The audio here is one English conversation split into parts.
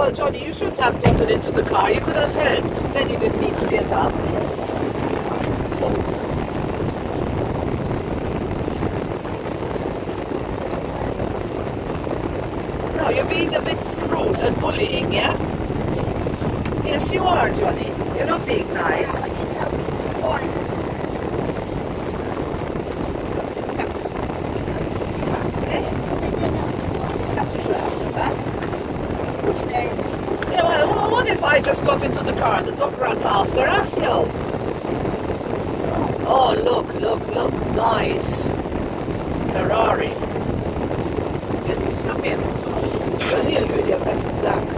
well, Johnny, you shouldn't have gotten into the car. You could have helped. Then you didn't need to get up. So, you're being a bit rude and bullying, yeah? Yes, you are, Johnny. You're not being nice. Yeah, well, well, what if I just got into the car the dog runs after us, yo? Oh, look, look, look, nice. Ferrari. Das ist noch mehr als so. Hier, Lydia, besten Dank.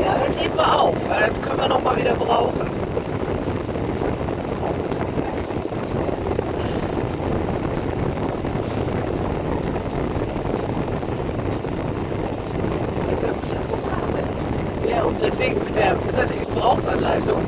Ja, das heben wir auf, das können wir noch wieder brauchen. Ding mit der, mit äh, der Gebrauchsanleitung.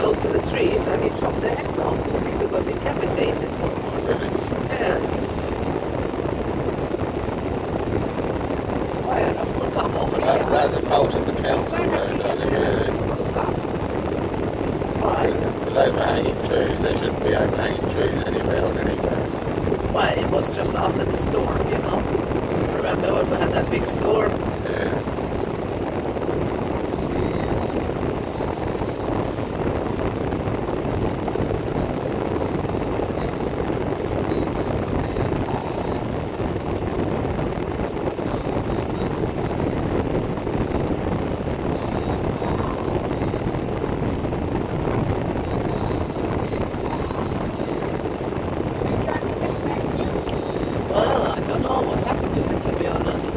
Close to the trees and he chopped their heads off. Two people got decapitated. Really? Yeah. Da vor ein paar Wochen. That, ja. that's a fault of the council, though, darling, really. Why? Because overhanging trees, they shouldn't be overhanging trees anywhere on anywhere. Why? it was just after the storm, you know. Remember when we had that big storm? Yeah. Well, I don't know what happened to him, to be honest.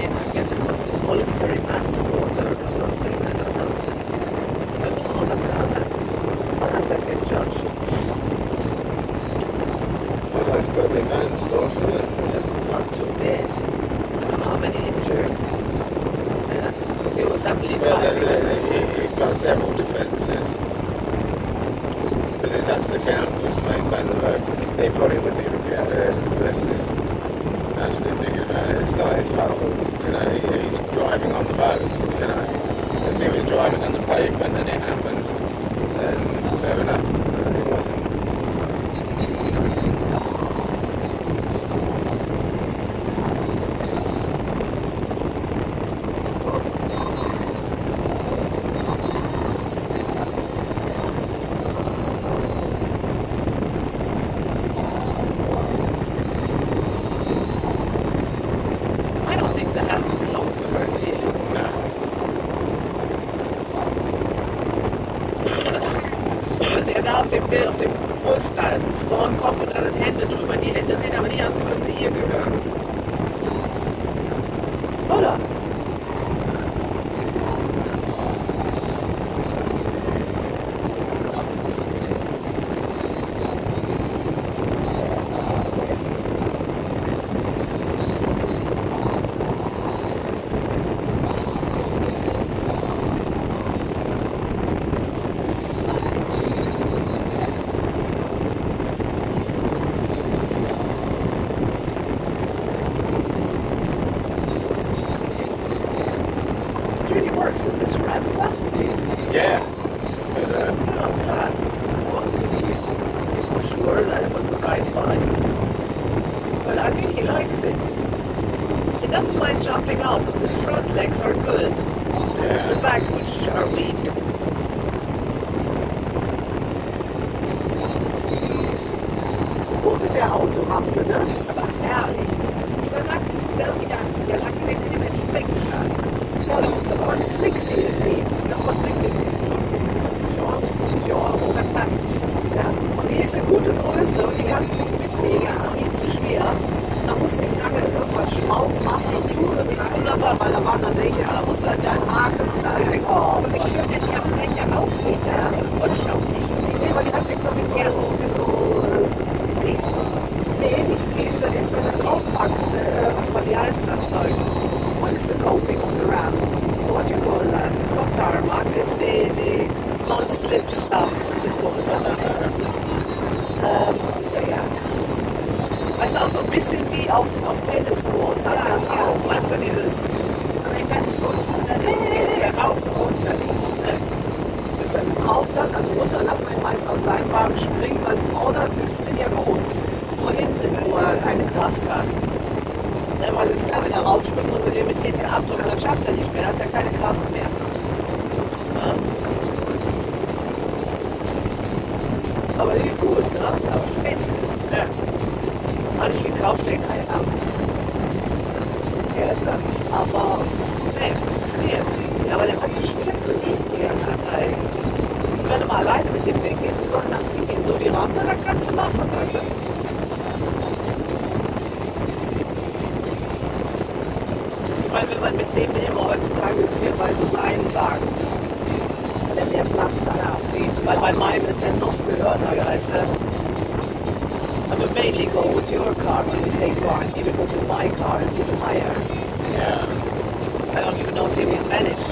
Yeah, I guess it was voluntary manslaughter or something. I don't know. I don't know. How does that, how does that, how does that get judged? Well, it's got to be manslaughter, isn't it? One, two dead. I don't know how many injured. Yeah. He was happily Well, uh, driving. uh, he- he's defences. Because it's up to the council to maintain the road. They probably wouldn't even get there arrested. Actually thinking about it, it's not his fault. You know, he, he's driving on the road, you know. If he was driving on the pavement and it happened, then fair enough. gostar. Sure that it was the right one. But I think he likes it. He doesn't mind jumping out because his front legs are good. It's the back which are weak. Gut mit der Autorampe, schön, dass die auch keinen ja aufgeht. Ja. Und ich auch nicht. nee, weil die hat extra wie so, wie äh, Fließen. nee, nicht fließt, das ist, wenn du draufpackst, äh, warte mal, wie heißt das Zeug? What is the coating on the ram? What you call that? It's not tarmac, the, non-slip stuff. What's it? Was ja. Weißt du, auch so ein bisschen wie auf, auf Tenniscourts hast du das auch. Weißt du, dieses, und rauf. Rauf dann, also runter, lass meinen Meister aus seinem Wagen springen, weil vorne fühlst du ja gut. Nur hinten, wo er keine Kraft hat. Der Mann ist klar, wenn er rausspringt, muss er die Limitation gehabt und dann schafft er nicht mehr, hat er keine Kraft mehr. Aber die gut, ne? Aber spitze. Ja. Hatte ich gekauft, den Kai aber der war zu schwer zu lieben die ganze Zeit. Wenn du mal alleine mit dem Weg gehst, das gehen? So die Rampe, da kannst du machen. Ich meine, wenn man mit dem immer heutzutage üblicherweise so einen Wagen, weil er mehr Platz hat. Weil bei meinem ist ja noch gehörter, weißt du. I would mainly go with your car when you take warranty because with my car it's even higher. Yeah. I don't even know if they will manage